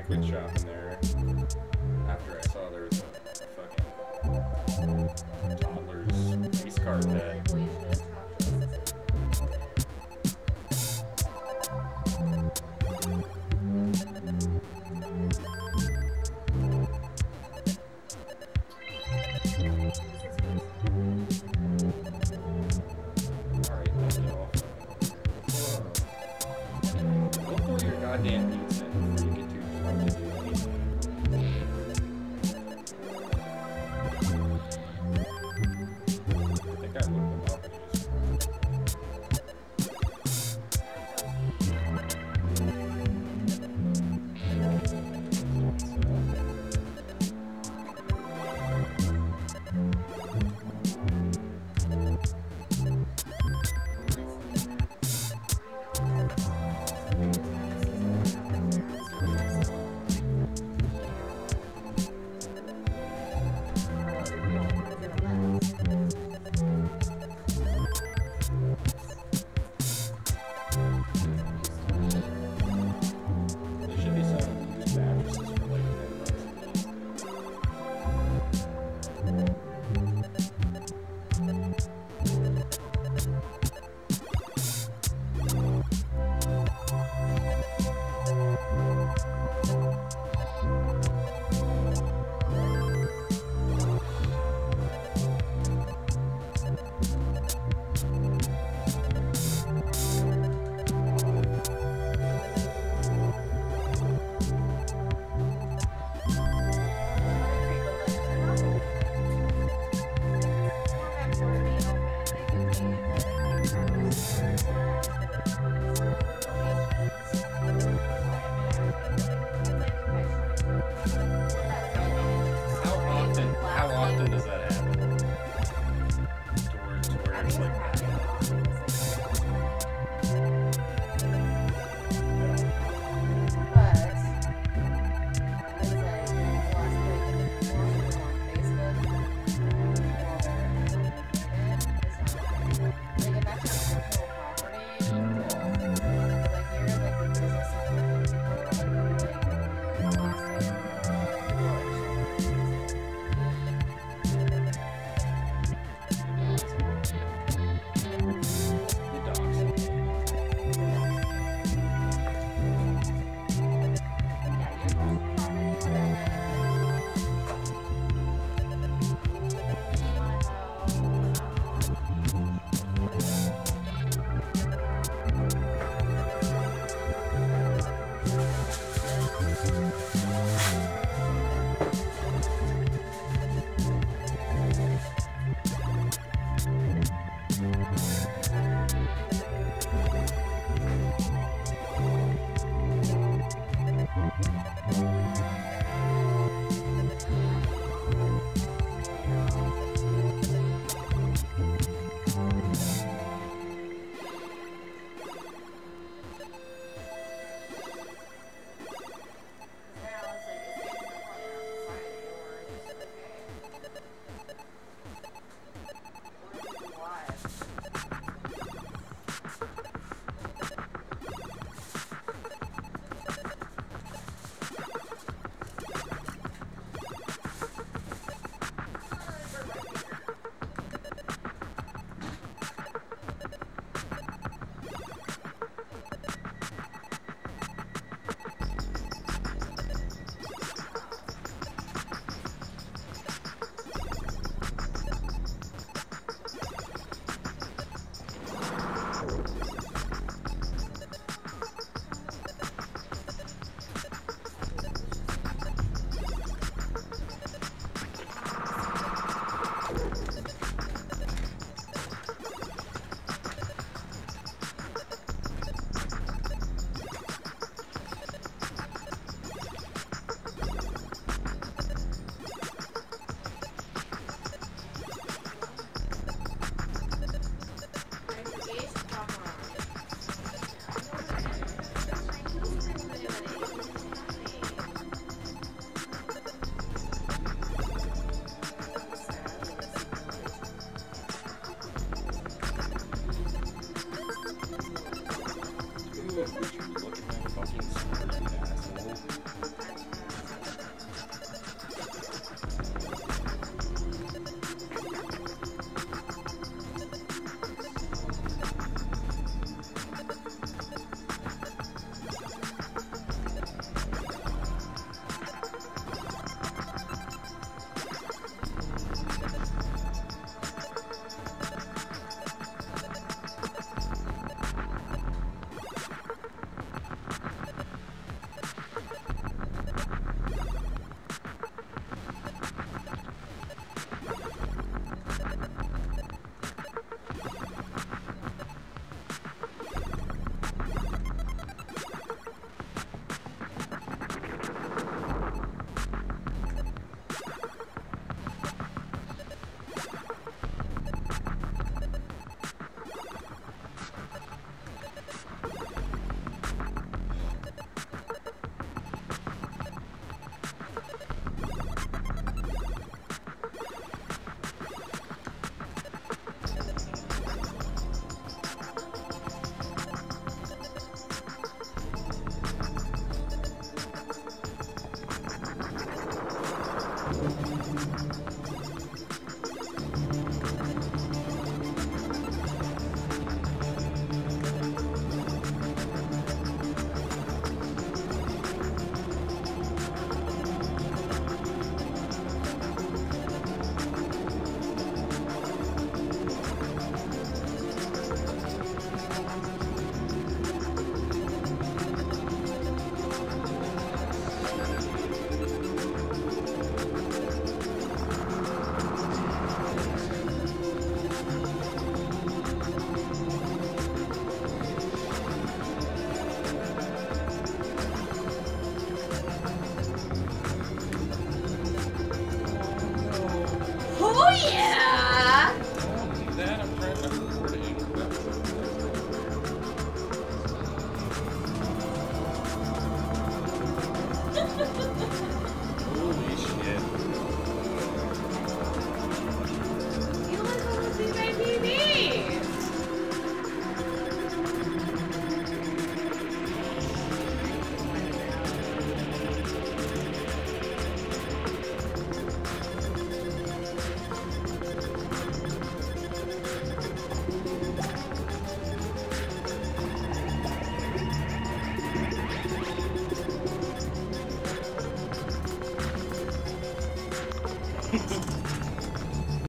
I quit hmm. shopping there. After I saw there was to